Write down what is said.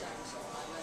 想说，那